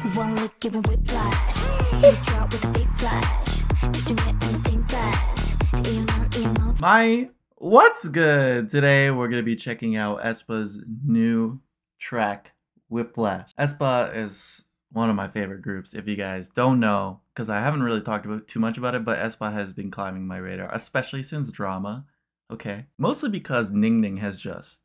One look giving whiplash You drop with a big flash fast My What's good? Today we're going to be checking out aespa's new track, Whiplash. aespa is one of my favorite groups, if you guys don't know, because I haven't really talked about too much about it, but aespa has been climbing my radar, especially since drama. Okay. Mostly because Ning Ning has just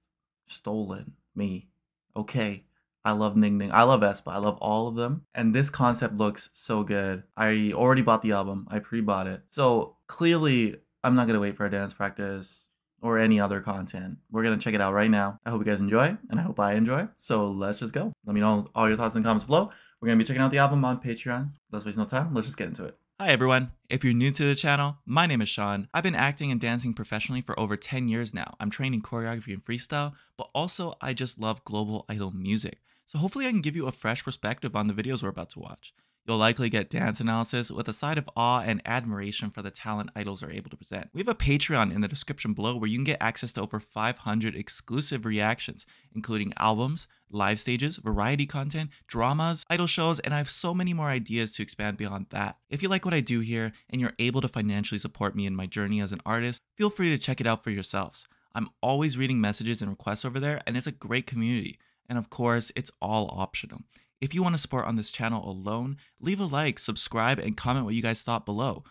stolen me. Okay. I love Ning Ning. I love aespa. I love all of them. And this concept looks so good. I already bought the album. I pre-bought it. So clearly, I'm not gonna wait for a dance practice or any other content. We're gonna check it out right now. I hope you guys enjoy, and I hope I enjoy. So let's just go. Let me know all your thoughts in the comments below. We're gonna be checking out the album on Patreon. Let's waste no time. Let's just get into it. Hi everyone. If you're new to the channel, my name is Sean. I've been acting and dancing professionally for over 10 years now. I'm training choreography and freestyle, but also I just love global idol music. So hopefully I can give you a fresh perspective on the videos we're about to watch. You'll likely get dance analysis with a side of awe and admiration for the talent idols are able to present. We have a Patreon in the description below where you can get access to over 500 exclusive reactions, including albums, live stages, variety content, dramas, idol shows, and I have so many more ideas to expand beyond that. If you like what I do here and you're able to financially support me in my journey as an artist, feel free to check it out for yourselves. I'm always reading messages and requests over there, and it's a great community. And of course, it's all optional. If you want to support on this channel alone, leave a like, subscribe, and comment what you guys thought below.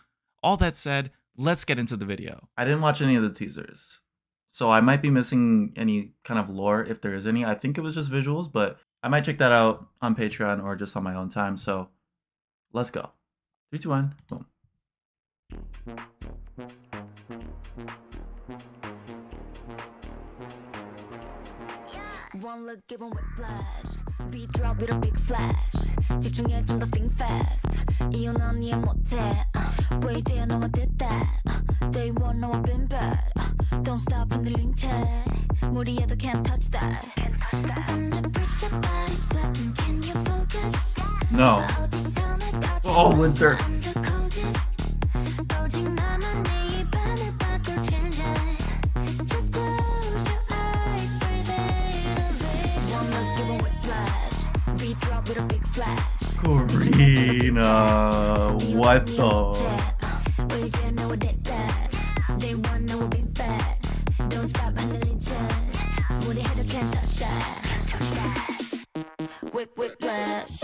All that said, let's get into the video. I didn't watch any of the teasers, so I might be missing any kind of lore if there is any. I think it was just visuals, but I might check that out on Patreon or just on my own time. So let's go. Three, two, one, boom. One look giving whiplash Beat drop with a big flash 집중해 좀 더 think fast 이유는 넌 이해 못해 uh, 왜 이제야 너와 did that uh, Day one 너와 been bad uh, Don't stop 흔들린 채 무리해도 can't touch that Under pressure body sweating Can you focus No. 어디서 날 빠져 Oh, winter. Whiplash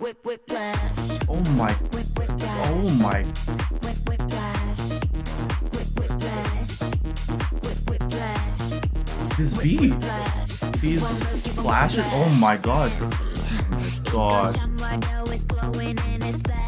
Whip whiplash Oh my, oh my. This beat, these flashes, oh my god. Oh my god. What?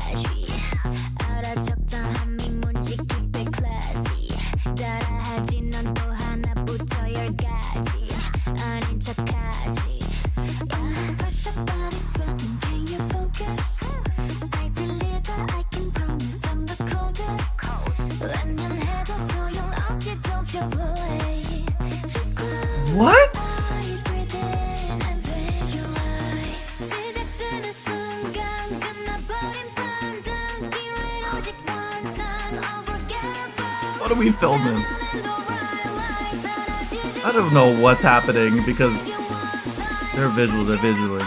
What are we filming? I don't know what's happening because they're visual, they're visualing.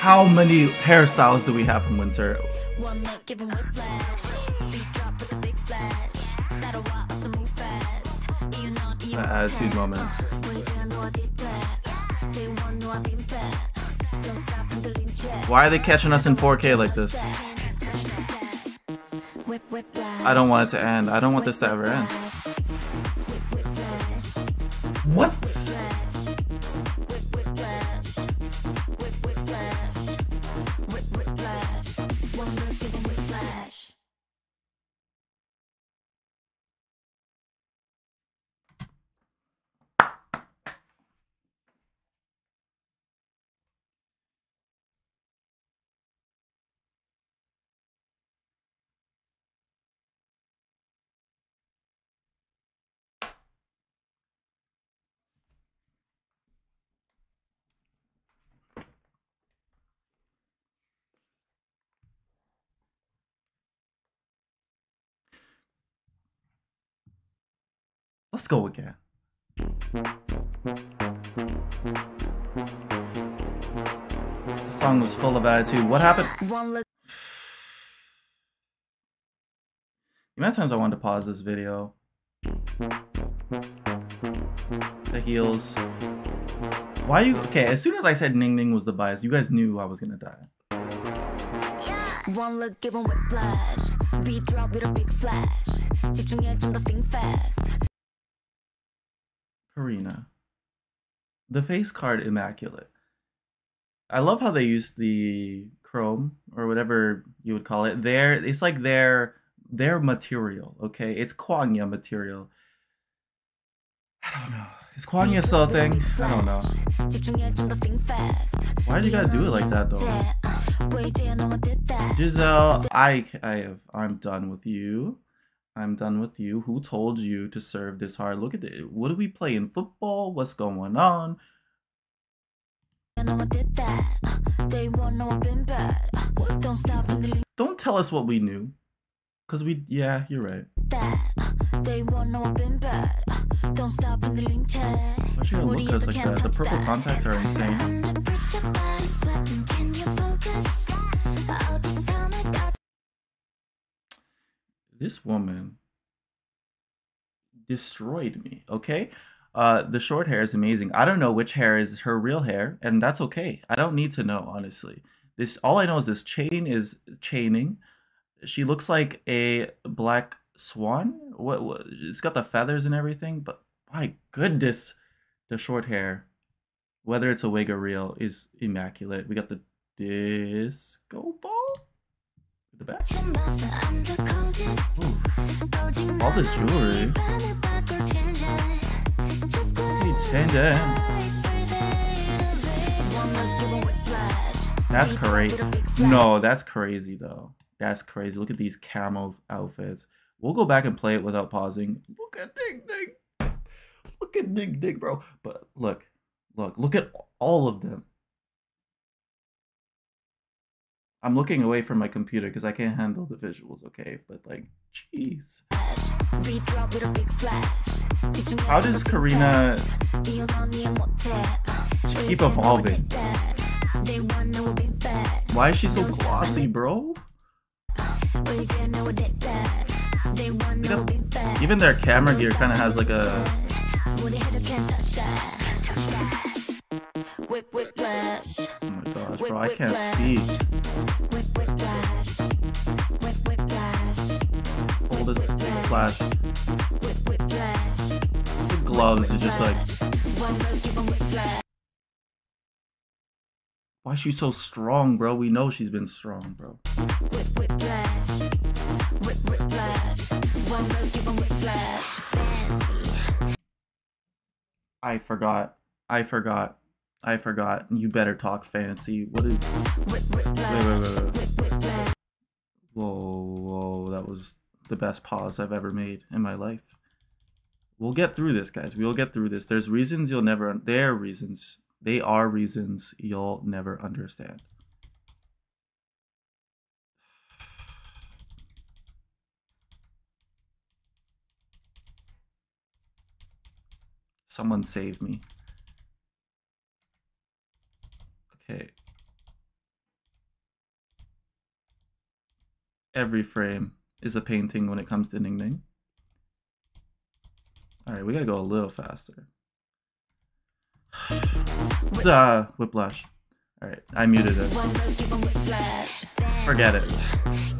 How many hairstyles do we have from winter? One a the attitude moment. Why are they catching us in 4K like this? I don't want it to end. I don't want this to ever end. What? Let's go again. The song was full of attitude. What happened? One look, The amount of times I wanted to pause this video. The heels. Why you okay? As soon as I said Ning Ning was the bias, you guys knew I was gonna die. one look, give 'em whiplash. Beat drop with a big flash. 집중해 좀더 think fast. Karina. The face card immaculate. I love how they use the chrome or whatever you would call it. Their it's like their their material, okay? It's Kwangya material. I don't know. Is Kwangya still a thing? I don't know. Why do you gotta do it like that though? Giselle, I, I have, I'm done with you. I'm done with you. Who told you to serve this hard? Look at it. What do we play in football? What's going on? Don't stop in the league. Don't tell us what we knew. Cause we yeah, you're right. They uh, won't know I've been bad. Uh, don't stop in the link chat. Why should I look at us like that? The purple contacts are insane. This woman destroyed me, okay? Uh the short hair is amazing. I don't know which hair is her real hair, and that's okay. I don't need to know, honestly. This all I know is this chain is chaining. She looks like a black swan. What, what it's got the feathers and everything, but my goodness, the short hair, whether it's a wig or real, is immaculate. We got the disco ball the. Ooh. All the jewelry. Hey, change it. That's crazy. No, that's crazy though. That's crazy. Look at these camo outfits. We'll go back and play it without pausing. Look at Dig Dig. Look at Dig Dig, bro. But look, look, look at all of them. I'm looking away from my computer because I can't handle the visuals, okay? But like, jeez. How does Karina keep evolving? Why is she so glossy, bro? Even their camera gear kind of has like a. Whip, whip, gosh, bro, I can't speak. Whip whip flash. Whip whip flash. Hold this whip flash. The gloves are just like, One look, give 'em whip flash. why is she so strong, bro? We know she's been strong, bro. Whip whip flash. Whip whip flash. One look, give 'em whip flash. Fancy. I forgot. I forgot. I forgot. You better talk fancy. What is? Wait, wait, wait, wait. Flash. Whoa, whoa! That was the best pause I've ever made in my life. We'll get through this, guys. We'll get through this. There's reasons you'll never. There are reasons. They are reasons you'll never understand. Someone save me. Okay. Every frame is a painting when it comes to Ning Ning. Alright, we gotta go a little faster. Ah, whiplash. Alright, I muted it. One look, give 'em whip flash. Forget it.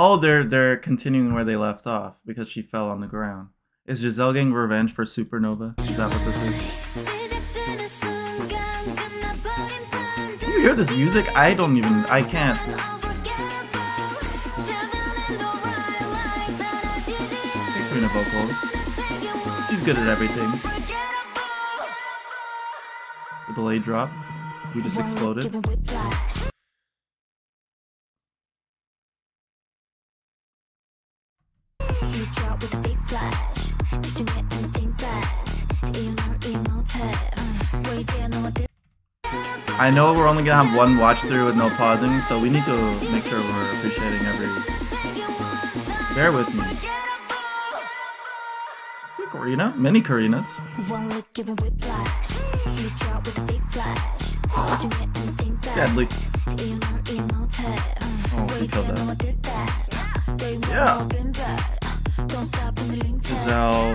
Oh, they're they're continuing where they left off because she fell on the ground. Is Giselle getting revenge for Supernova? Is that what this is? You hear this music? I don't even. I can't. Karina vocals. She's good at everything. The delay drop. We just exploded. I know we're only gonna have one watch through with no pausing, so we need to make sure we're appreciating every. Bear with me. Karina, many Karinas. Deadly. Oh, he killed that. Yeah. Giselle.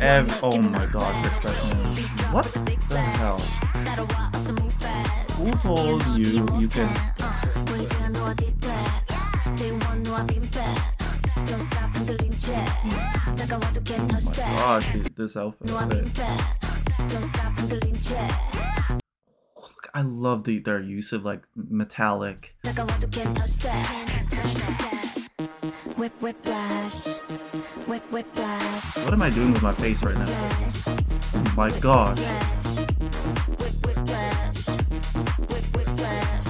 Ev oh my gosh, her expression is what the hell? Who told you you can Oh my gosh, dude, this outfit. I love the their use of like metallic. Whip whip whiplash, What am I doing with my face right now? Oh my gosh. whip whiplash, whip whiplash,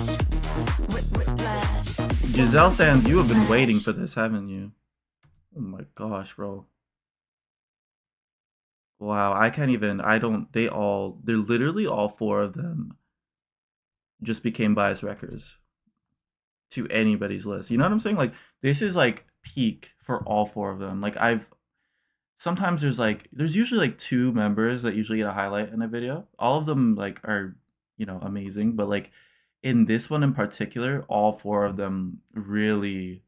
whip whiplash. Giselle stands, you have been waiting for this, haven't you? Oh my gosh, bro. Wow, I can't even. I don't. They all. They're literally all four of them. Just became bias records. To anybody's list, you know what I'm saying? Like this is like peak for all four of them. Like I've. Sometimes there's like there's usually like two members that usually get a highlight in a video. All of them like are you know amazing, but like in this one in particular, all four of them really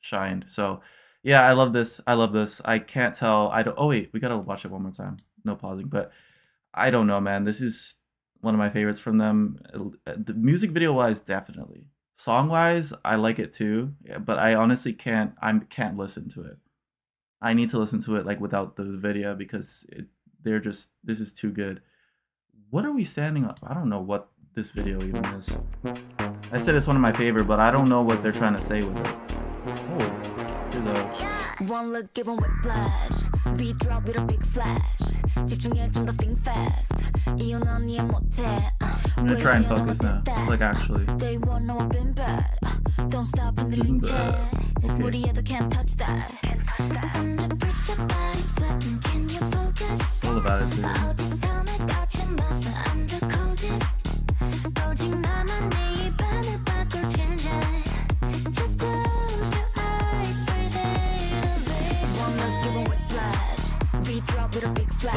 shined. So yeah, I love this. I love this. I can't tell. I don't. Oh wait, we gotta watch it one more time. No pausing, but I don't know, man. This is one of my favorites from them. Uh, The music video wise, definitely. Song wise, I like it too. But I honestly can't. I can't listen to it. I need to listen to it like without the video because it, they're just. This is too good. What are we standing up? I don't know what this video even is. I said it's one of my favorite, but I don't know what they're trying to say with it. Oh, here's a. One look, give 'em whiplash. Beat drop with a big flash. 집중해 좀 더 think fast. 이유는 이해 못해. I'm gonna try and focus now. Like actually. Day one, no, I've been bad. Don't stop 흔들린 채. Okay. 무리해도 can't touch that. Under pressure, body sweating. Can you focus? All about it too.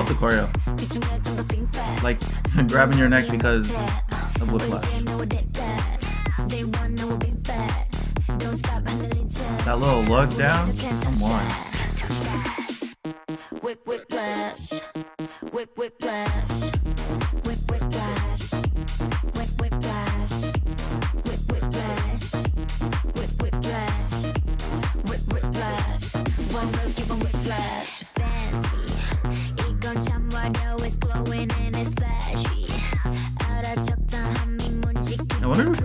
the choreo. Like, grabbing your neck because of whiplash. That little lug down? Come on.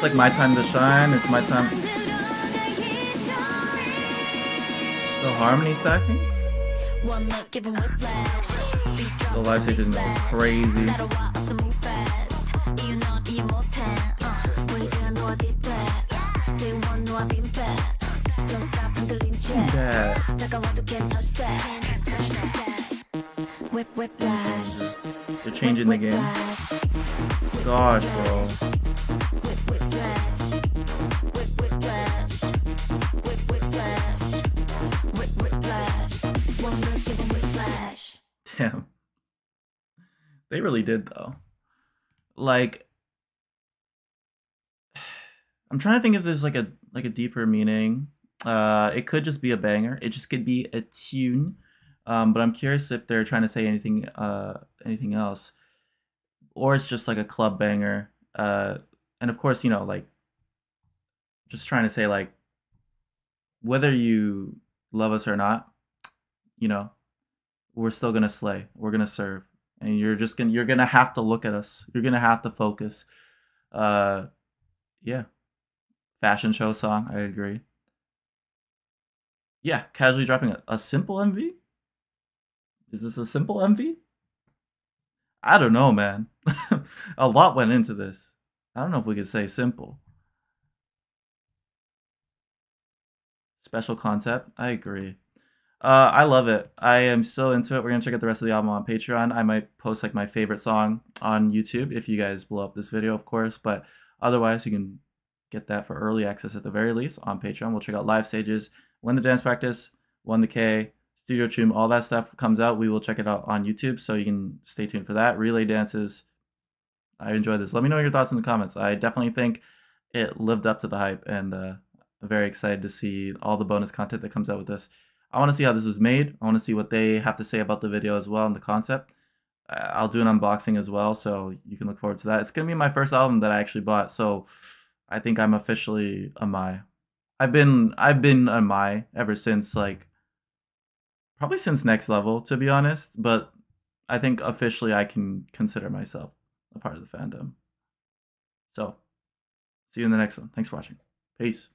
It's like my time to shine, it's my time... The harmony stacking? The live stage is crazy. That. They're changing the game. Gosh, bro. They really did though. Like I'm trying to think if there's like a like a deeper meaning. Uh it could just be a banger. It just could be a tune. Um but I'm curious if they're trying to say anything uh anything else. Or it's just like a club banger. Uh and of course, you know, like just trying to say like whether you love us or not, you know, we're still gonna slay. We're gonna serve, and you're just gonna you're gonna have to look at us. You're gonna have to focus. Uh, yeah, fashion show song. I agree. Yeah, casually dropping a, a simple MV. Is this a simple MV? I don't know, man. a lot went into this. I don't know if we could say simple. Special concept. I agree. Uh, I love it. I am so into it. We're gonna check out the rest of the album on Patreon. I might post like my favorite song on YouTube if you guys blow up this video, of course. But otherwise, you can get that for early access at the very least on Patreon. We'll check out live stages, when the dance practice, one the K, Studio Choom, all that stuff comes out. We will check it out on YouTube, so you can stay tuned for that. Relay dances. I enjoyed this. Let me know your thoughts in the comments. I definitely think it lived up to the hype, and uh, very excited to see all the bonus content that comes out with this. I want to see how this was made. I want to see what they have to say about the video as well and the concept. I'll do an unboxing as well, so you can look forward to that. It's gonna be my first album that I actually bought, so I think I'm officially a my. I've been I've been a my ever since like probably since next level to be honest, but I think officially I can consider myself a part of the fandom. So, see you in the next one. Thanks for watching. Peace.